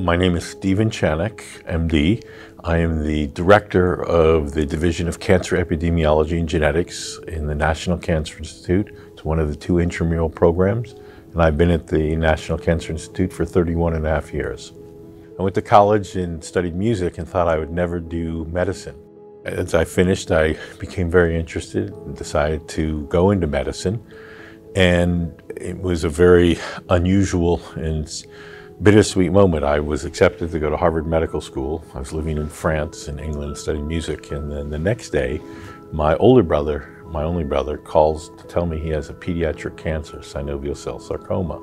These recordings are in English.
My name is Stephen Chanock, MD. I am the director of the Division of Cancer Epidemiology and Genetics in the National Cancer Institute. It's one of the two intramural programs, and I've been at the National Cancer Institute for 31 and a half years. I went to college and studied music and thought I would never do medicine. As I finished, I became very interested and decided to go into medicine. And it was a very unusual and bittersweet moment. I was accepted to go to Harvard Medical School. I was living in France and England studying music. And then the next day, my older brother, my only brother, calls to tell me he has a pediatric cancer, synovial cell sarcoma.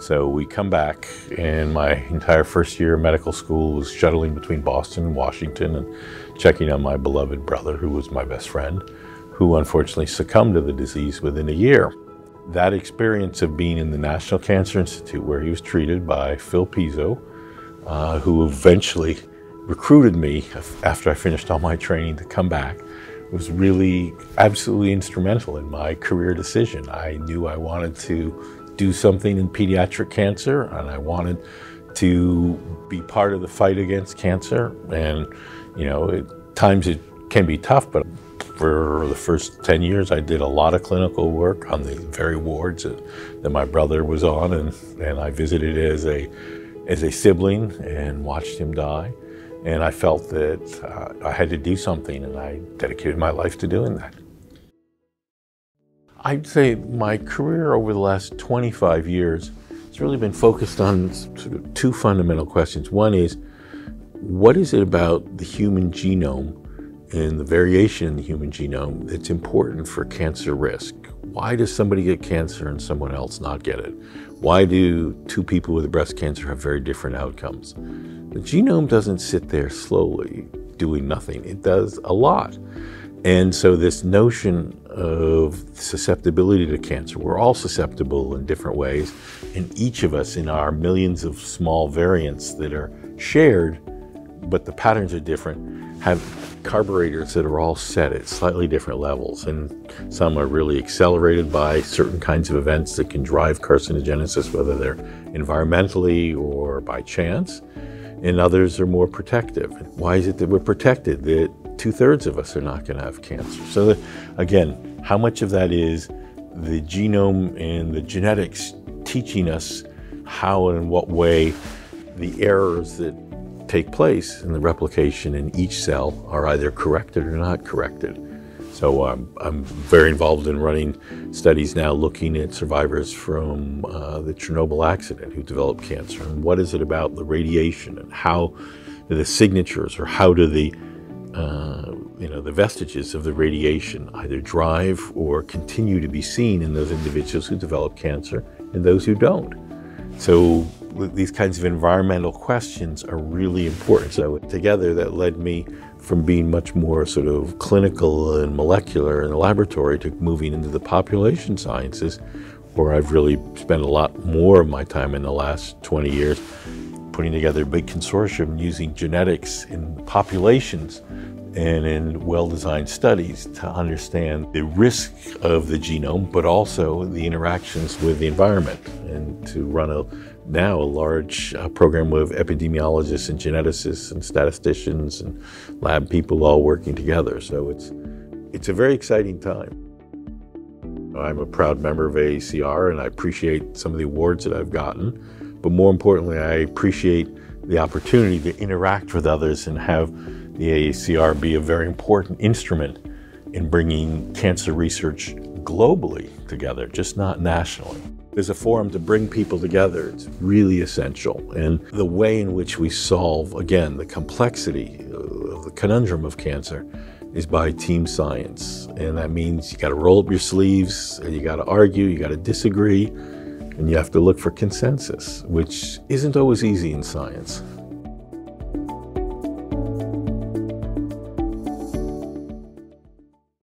So we come back, and my entire first year of medical school was shuttling between Boston and Washington and checking on my beloved brother, who was my best friend, who unfortunately succumbed to the disease within a year that experience of being in the National Cancer Institute, where he was treated by Phil Pizzo, uh, who eventually recruited me after I finished all my training to come back, was really absolutely instrumental in my career decision. I knew I wanted to do something in pediatric cancer, and I wanted to be part of the fight against cancer. And, you know, times it can be tough, but for the first 10 years, I did a lot of clinical work on the very wards that, that my brother was on, and, and I visited as a, as a sibling and watched him die. And I felt that uh, I had to do something, and I dedicated my life to doing that. I'd say my career over the last 25 years has really been focused on sort of two fundamental questions. One is, what is it about the human genome and the variation in the human genome that's important for cancer risk. Why does somebody get cancer and someone else not get it? Why do two people with breast cancer have very different outcomes? The genome doesn't sit there slowly doing nothing, it does a lot. And so, this notion of susceptibility to cancer, we're all susceptible in different ways, and each of us in our millions of small variants that are shared, but the patterns are different, have carburetors that are all set at slightly different levels, and some are really accelerated by certain kinds of events that can drive carcinogenesis, whether they're environmentally or by chance, and others are more protective. Why is it that we're protected? That two thirds of us are not going to have cancer. So, again, how much of that is the genome and the genetics teaching us how and in what way the errors that take place in the replication in each cell are either corrected or not corrected. So um, I'm very involved in running studies now looking at survivors from uh, the Chernobyl accident who developed cancer and what is it about the radiation and how the signatures or how do the uh, you know the vestiges of the radiation either drive or continue to be seen in those individuals who develop cancer and those who don't. So these kinds of environmental questions are really important. So together that led me from being much more sort of clinical and molecular in the laboratory to moving into the population sciences, where I've really spent a lot more of my time in the last 20 years putting together a big consortium using genetics in populations and in well-designed studies to understand the risk of the genome, but also the interactions with the environment, and to run a now a large uh, program with epidemiologists and geneticists and statisticians and lab people all working together. So it's it's a very exciting time. I'm a proud member of AACR and I appreciate some of the awards that I've gotten, but more importantly, I appreciate the opportunity to interact with others and have the AACR be a very important instrument in bringing cancer research globally together, just not nationally. There's a forum to bring people together. It's really essential. And the way in which we solve, again, the complexity uh, of the conundrum of cancer is by team science. And that means you got to roll up your sleeves and you got to argue, you got to disagree, and you have to look for consensus, which isn't always easy in science.